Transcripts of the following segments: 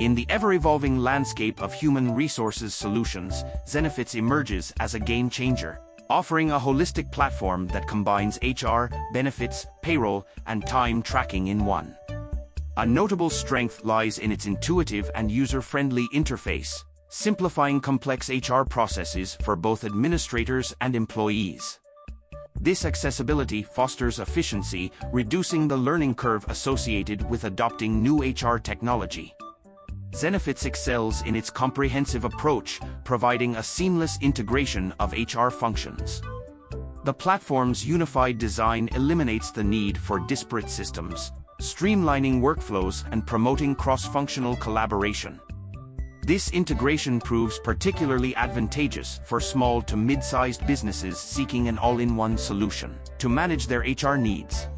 In the ever-evolving landscape of human resources solutions, Zenefits emerges as a game-changer, offering a holistic platform that combines HR, benefits, payroll, and time tracking in one. A notable strength lies in its intuitive and user-friendly interface, simplifying complex HR processes for both administrators and employees. This accessibility fosters efficiency, reducing the learning curve associated with adopting new HR technology. Zenefits excels in its comprehensive approach, providing a seamless integration of HR functions. The platform's unified design eliminates the need for disparate systems, streamlining workflows and promoting cross-functional collaboration. This integration proves particularly advantageous for small to mid-sized businesses seeking an all-in-one solution to manage their HR needs.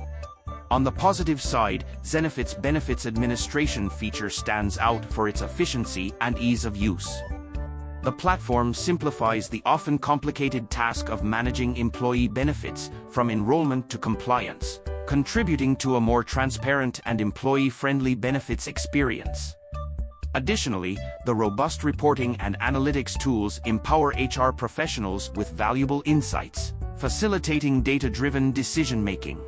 On the positive side, Zenefits Benefits Administration feature stands out for its efficiency and ease of use. The platform simplifies the often complicated task of managing employee benefits from enrollment to compliance, contributing to a more transparent and employee-friendly benefits experience. Additionally, the robust reporting and analytics tools empower HR professionals with valuable insights, facilitating data-driven decision-making.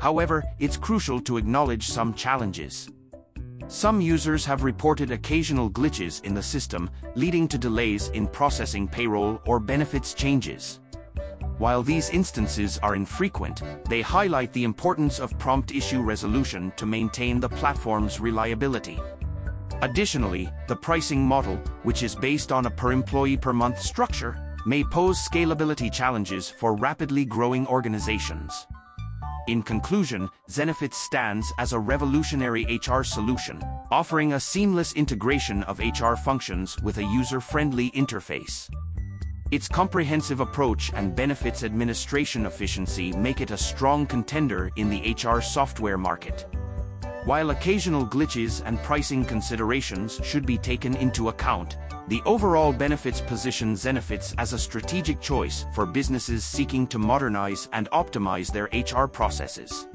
However, it's crucial to acknowledge some challenges. Some users have reported occasional glitches in the system, leading to delays in processing payroll or benefits changes. While these instances are infrequent, they highlight the importance of prompt issue resolution to maintain the platform's reliability. Additionally, the pricing model, which is based on a per-employee per month structure, may pose scalability challenges for rapidly growing organizations. In conclusion, Zenefits stands as a revolutionary HR solution, offering a seamless integration of HR functions with a user-friendly interface. Its comprehensive approach and benefits administration efficiency make it a strong contender in the HR software market. While occasional glitches and pricing considerations should be taken into account, the overall benefits position Zenefits as a strategic choice for businesses seeking to modernize and optimize their HR processes.